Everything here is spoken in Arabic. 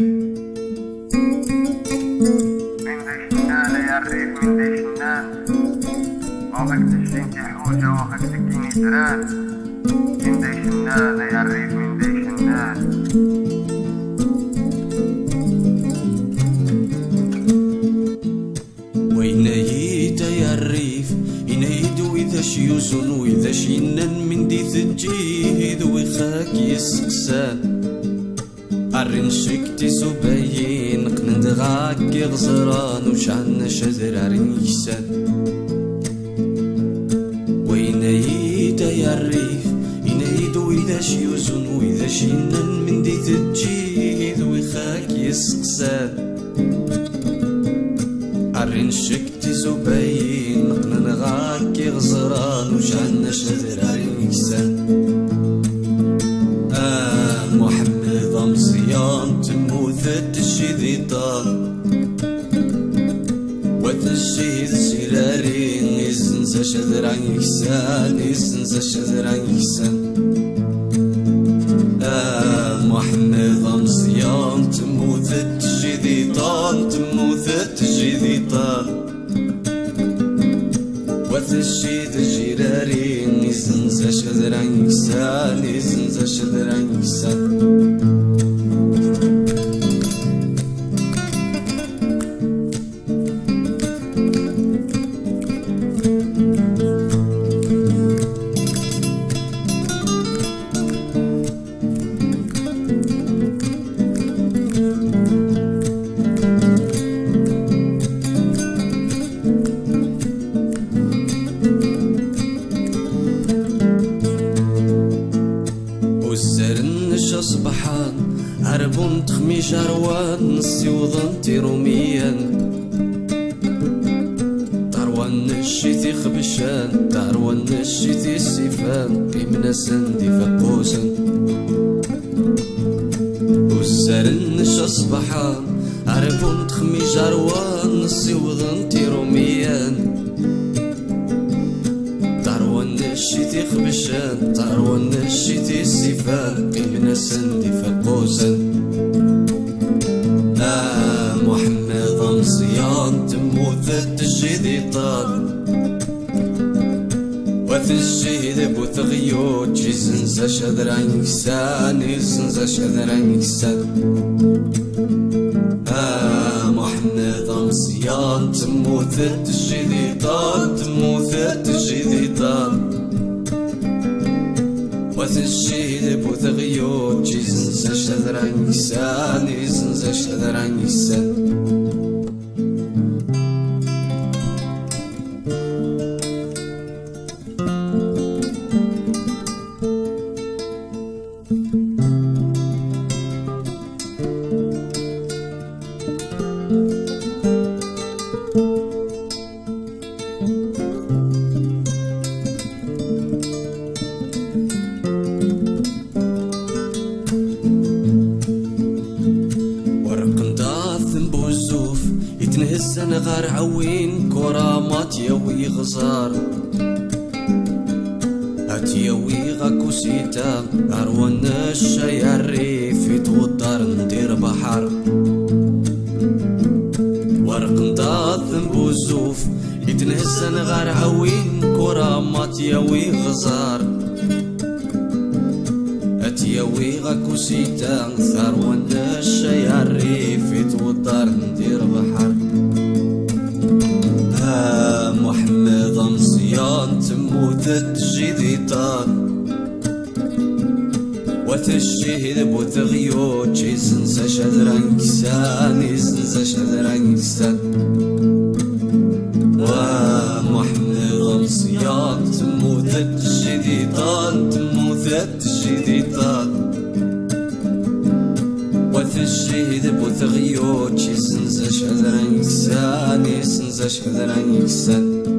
من ذي شنانة يا الريف من ذي شنان وغك تشتنتي حوجة وغك تكيني تران من ذي شنانة يا الريف من ذي شنان ذاش يوزن وذاش ينن من دي ثجيه ذوي خاك يسقسان أرن شكتي سباين قنند غاك يغزران وشعن شذر أرن يسان وين يد يا الريف؟ ينايد وإذا شيوزن وإذا شينن من دي تجيد ويخاك يسقسان. عرين شكتي زباين نقنن غاكي غزران وشعنا شذر عرين يكسان تموت الشيذي طال وتشيذ سيرارين يزنز شذر عن يكسان يزنز شذر عن يكسان. آه محمد أمصيان تموت الشيذي طال تموت الشيذي طال وتشيد جيرارين يزنز شذر عن يكسان يزنز شذر عن يكسان. عربون تخميش عروان نسي وظنتي روميان تروان نشيتي خبشان تروان نشيتي سيفان قيمنا سندي فقوسن وزرنش صبحان عربون تخميش عروان نسي وظنتي روميان تروان نشيتي خبشان تروان نشيتي سيفان قيمنا سندي فقوسن وتجيد بوثغيوت جيزنز شذران يكسان يزنز شذران يكسان آه تموت التجيدي طال تموت التجيدي طال. وتجيد بوثغيوت جيزنز شذران يكسان يزنز شذران يكسان أنا غار عوين كرامات يوي غزار. اتيوي غاكو سيتا اروان الشاي الريف يتوضر ندير بحر ورق نداث بوزوف يتنهز أنا غار عوين كرامات يوي غزار. اتيوي غاكو سيتا ثروة الشاي الريف يتوضر طال وتشهد بوثغيوت يزنز شذران كسان يزنز شذران كسان ومحمد أمصيان تموت تجيدي طال تموت تجيدي طال وتشهد بوثغيوت يزنز شذران كسان يزنز شذران كسان